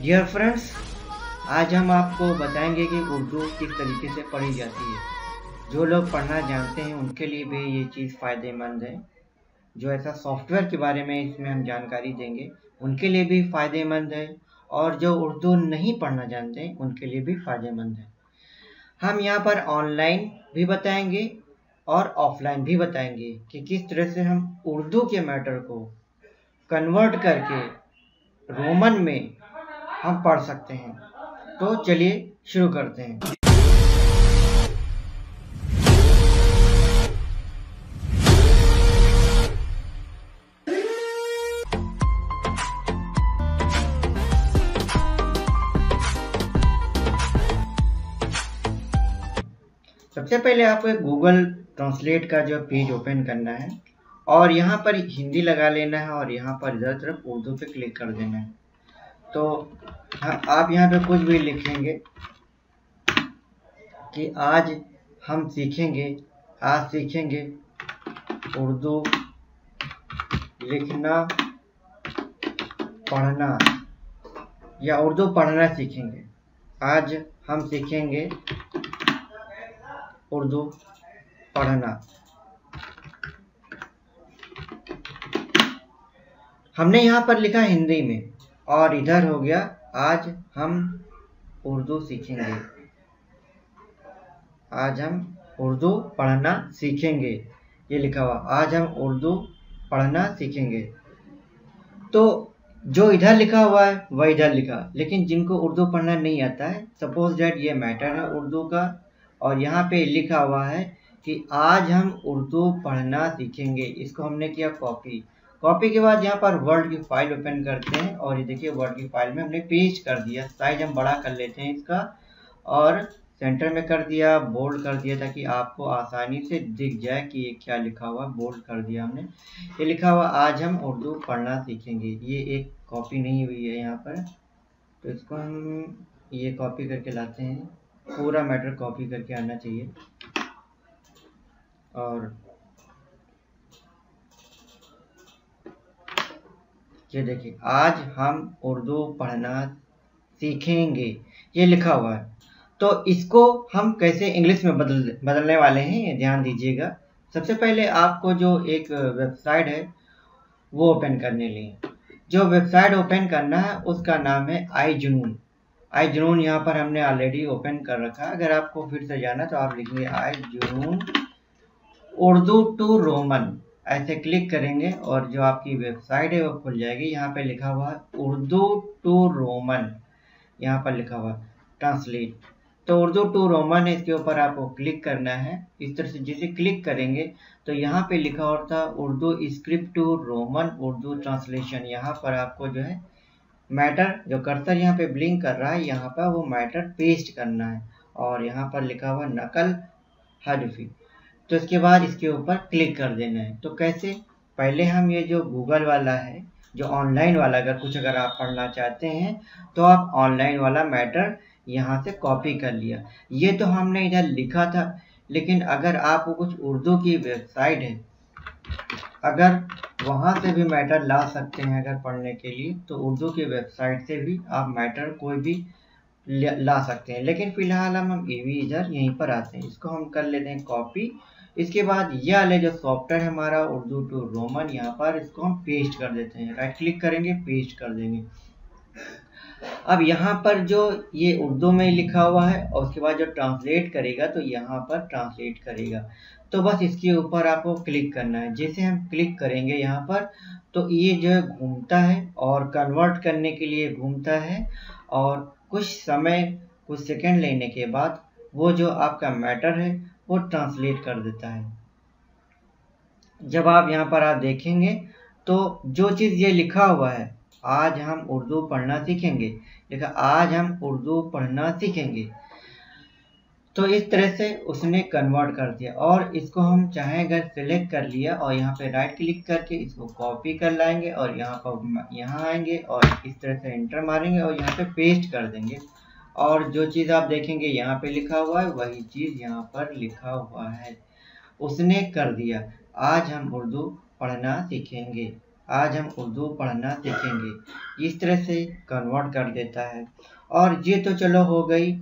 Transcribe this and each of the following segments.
Dear friends आज हम आपको बताएँगे कि उर्दू किस तरीके से पढ़ी जाती है। जो लोग पढ़ना जानते हैं, उनके लिए भी ये चीज़ फ़ायदेमंद है। जो ऐसा सॉफ्टवेयर के बारे में इसमें हम जानकारी देंगे, उनके लिए भी फ़ायदेमंद है। और जो उर्दू नहीं पढ़ना जानते, उनके लिए भी फ़ायदेमंद है। हम यहाँ पर ऑनलाइन भी बताएँगे और ऑफलाइन भी बताएँगे कि किस तरह से हम उर्दू के मैटर को कन्वर्ट करके रोमन में हम पढ़ सकते हैं। तो चलिए शुरू करते हैं। सबसे पहले आपको गूगल ट्रांसलेट का जो पेज ओपन करना है और यहाँ पर हिंदी लगा लेना है और यहाँ पर इधर तरफ़ उर्दू पे क्लिक कर देना है। तो आप यहाँ पे कुछ भी लिखेंगे कि आज हम सीखेंगे, आज सीखेंगे उर्दू लिखना, पढ़ना या उर्दू पढ़ना सीखेंगे। आज हम सीखेंगे उर्दू पढ़ना। हमने यहाँ पर लिखा हिंदी में। और इधर हो गया, आज हम उर्दू सीखेंगे। आज हम उर्दू पढ़ना सीखेंगे, ये लिखा हुआ। आज हम उर्दू पढ़ना सीखेंगे। तो जो इधर लिखा हुआ है, वह इधर लिखा। लेकिन जिनको उर्दू पढ़ना नहीं आता है सपोज़ डेट ये मैटर है उर्दू का, और यहाँ पे लिखा हुआ है कि आज हम उर्दू पढ़ना सीखेंगे। इसको हमने किया कॉपी कॉपी के बाद यहाँ पर वर्ड की फ़ाइल ओपन करते हैं और ये देखिए वर्ड की फ़ाइल में हमने पेस्ट कर दिया। साइज़ हम बड़ा कर लेते हैं इसका और सेंटर में कर दिया बोल्ड कर दिया ताकि आपको आसानी से दिख जाए कि ये क्या लिखा हुआ बोल्ड कर दिया हमने। ये लिखा हुआ आज हम उर्दू पढ़ना सीखेंगे। ये एक कॉपी नहीं हुई है यहाँ पर। तो इसको हम ये कॉपी करके लाते हैं। पूरा मैटर कॉपी करके आना चाहिए। और ये देखिए, आज हम उर्दू पढ़ना सीखेंगे। ये लिखा हुआ है। तो इसको हम कैसे इंग्लिश में बदल, बदलने वाले हैं, ये ध्यान दीजिएगा। सबसे पहले आपको जो एक वेबसाइट है, वो ओपन करने लिए जो वेबसाइट ओपन करना है, उसका नाम है आई जुनून आई जुनून यहाँ पर हमने ऑलरेडी ओपन कर रखा है। अगर आपको फिर से जाना तो आप लिखेंगे I Junoon Urdu to Roman. ऐसे क्लिक करेंगे और जो आपकी वेबसाइट है वो खुल जाएगी। यहाँ पे लिखा हुआ है, उर्दू टू रोमन। यहाँ पर लिखा हुआ ट्रांसलेट। तो उर्दू टू रोमन इसके ऊपर आपको क्लिक करना है। इस तरह से जैसे क्लिक करेंगे तो यहाँ पे लिखा हुआ था, Urdu script to Roman, Urdu translation. यहाँ पर आपको जो है, मैटर, जो कर्सर यहाँ पे ब्लिंक कर रहा है, यहाँ पर वो मैटर पेस्ट करना है। और यहाँ पर लिखा हुआ नकल हरफी तो इसके बाद इसके ऊपर क्लिक कर देना है। तो कैसे? पहले हम ये जो गूगल वाला है, जो ऑनलाइन वाला, अगर कुछ अगर आप पढ़ना चाहते हैं तो आप ऑनलाइन वाला मैटर यहाँ से कॉपी कर लिया। ये तो हमने इधर लिखा था, लेकिन अगर आपको कुछ उर्दू की वेबसाइट है, अगर वहाँ से भी मैटर ला सकते हैं अगर पढ़ने के लिए तो उर्दू की वेबसाइट से भी आप मैटर कोई भी ला सकते हैं। लेकिन फ़िलहाल हम हम भी इधर यहीं पर आते हैं। इसको हम कर लेते हैं कॉपी इसके बाद ये वाले जो सॉफ्टवेयर है हमारा उर्दू टू रोमन, यहाँ पर इसको हम पेस्ट कर देते हैं। राइट क्लिक करेंगे पेस्ट कर देंगे। अब यहाँ पर जो ये उर्दू में लिखा हुआ है, और उसके बाद जो ट्रांसलेट करेगा तो यहाँ पर ट्रांसलेट करेगा। तो बस इसके ऊपर आपको क्लिक करना है। जैसे हम क्लिक करेंगे यहाँ पर तो ये जो है घूमता है, और कन्वर्ट करने के लिए घूमता है, और कुछ समय, कुछ सेकंड लेने के बाद, वो जो आपका मैटर है वो ट्रांसलेट कर देता है। जब आप यहाँ पर आप देखेंगे तो जो चीज़ ये लिखा हुआ है, आज हम उर्दू पढ़ना सीखेंगे। लिखा, आज हम उर्दू पढ़ना सीखेंगे। तो इस तरह से उसने कन्वर्ट कर दिया और इसको हम चाहें अगर सिलेक्ट कर लिया और यहाँ पे राइट क्लिक करके इसको कॉपी कर लाएँगे और यहाँ पर, यहाँ आएँगे और इस तरह से एंटर मारेंगे और यहाँ पे पेस्ट कर देंगे। और जो चीज़ आप देखेंगे यहाँ पे लिखा हुआ है, वही चीज़ यहाँ पर लिखा हुआ है। उसने कर दिया। आज हम उर्दू पढ़ना सीखेंगे। आज हम उर्दू पढ़ना सीखेंगे। इस तरह से कन्वर्ट कर देता है। और ये तो चलो हो गई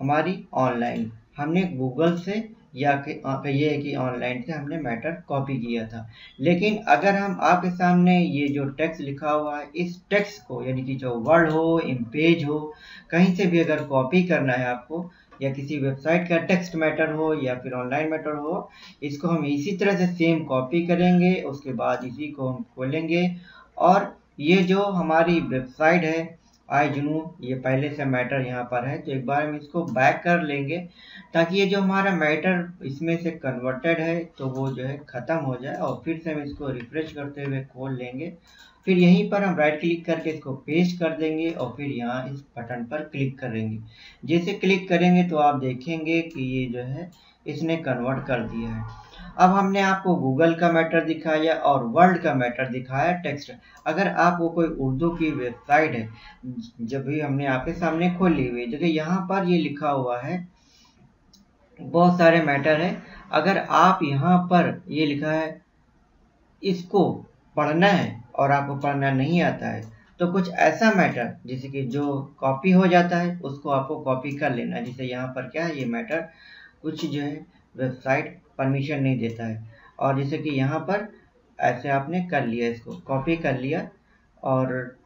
हमारी ऑनलाइन हमने गूगल से या ये है कि ऑनलाइन से हमने मैटर कॉपी किया था। लेकिन अगर हम आपके सामने ये जो टेक्स्ट लिखा हुआ है, इस टेक्स्ट को, यानी कि जो वर्ड हो इमेज हो, कहीं से भी अगर कॉपी करना है आपको, या किसी वेबसाइट का टेक्स्ट मैटर हो, या फिर ऑनलाइन मैटर हो, इसको हम इसी तरह से सेम कॉपी करेंगे, उसके बाद इसी को हम खोलेंगे। और ये जो हमारी वेबसाइट है आई जुनू ये पहले से मैटर यहाँ पर है तो एक बार हम इसको बैक कर लेंगे, ताकि ये जो हमारा मैटर इसमें से कन्वर्टेड है तो वो जो है ख़त्म हो जाए, और फिर से हम इसको रिफ्रेश करते हुए खोल लेंगे। फिर यहीं पर हम राइट क्लिक करके इसको पेस्ट कर देंगे, और फिर यहाँ इस बटन पर क्लिक करेंगे। जैसे क्लिक करेंगे तो आप देखेंगे कि ये जो है, इसने कन्वर्ट कर दिया है। अब हमने आपको गूगल का मैटर दिखाया और वर्ल्ड का मैटर दिखाया टेक्स्ट अगर आपको कोई उर्दू की वेबसाइट है, जब भी हमने आपके सामने खोली हुई देखिए यहाँ पर ये लिखा हुआ है, बहुत सारे मैटर है। अगर आप यहाँ पर ये लिखा है, इसको पढ़ना है और आपको पढ़ना नहीं आता है तो कुछ ऐसा मैटर जैसे कि जो कॉपी हो जाता है, उसको आपको कॉपी कर लेना। जैसे यहाँ पर क्या है, ये मैटर कुछ जो है वेबसाइट परमिशन नहीं देता है। और जैसे कि यहाँ पर ऐसे आपने कर लिया इसको कॉपी कर लिया और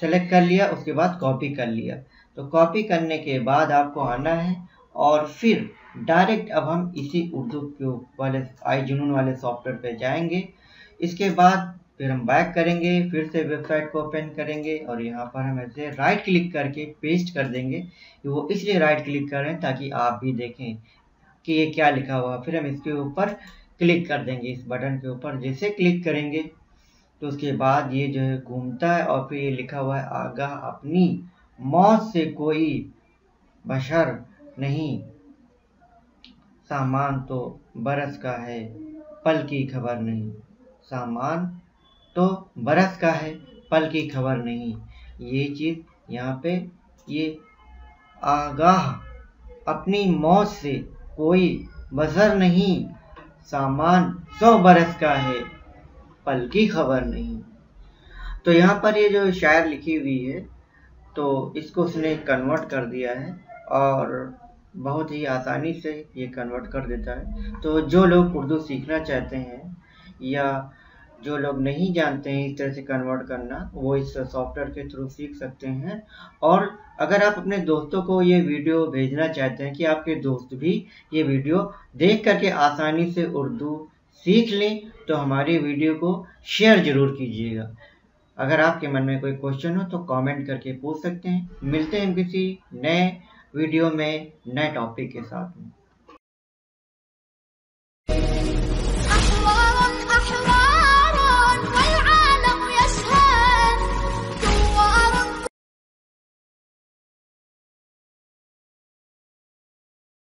सेलेक्ट कर लिया, उसके बाद कॉपी कर लिया। तो कॉपी करने के बाद आपको आना है और फिर डायरेक्ट अब हम इसी उर्दू के वाले, आई जुनून वाले सॉफ्टवेयर पे जाएँगे। इसके बाद फिर हम बैक करेंगे, फिर से वेबसाइट को ओपन करेंगे और यहाँ पर हम ऐसे राइट क्लिक करके पेस्ट कर देंगे वो इसलिए राइट क्लिक करें ताकि आप भी देखें। कि ये क्या लिखा हुआ फिर हम इसके ऊपर क्लिक कर देंगे, इस बटन के ऊपर। जैसे क्लिक करेंगे तो उसके बाद ये जो है घूमता है और फिर ये लिखा हुआ है आगाह अपनी मौत से कोई बशर नहीं। सामान तो बरस का है, पल की खबर नहीं। सामान तो बरस का है, पल की खबर नहीं। ये चीज़ यहाँ पे, ये आगाह अपनी मौत से कोई बसर नहीं, सामान सौ बरस का है पल की खबर नहीं। तो यहाँ पर ये जो शायर लिखी हुई है तो इसको उसने कन्वर्ट कर दिया है और बहुत ही आसानी से ये कन्वर्ट कर देता है। तो जो लोग उर्दू सीखना चाहते हैं या जो लोग नहीं जानते हैं इस तरह से कन्वर्ट करना, वो इस सॉफ्टवेयर के थ्रू सीख सकते हैं। और अगर आप अपने दोस्तों को ये वीडियो भेजना चाहते हैं कि आपके दोस्त भी ये वीडियो देख करके आसानी से उर्दू सीख लें तो हमारी वीडियो को शेयर ज़रूर कीजिएगा। अगर आपके मन में कोई क्वेश्चन हो तो कमेंट करके पूछ सकते हैं। मिलते हैं किसी नए वीडियो में, नए टॉपिक के साथ में।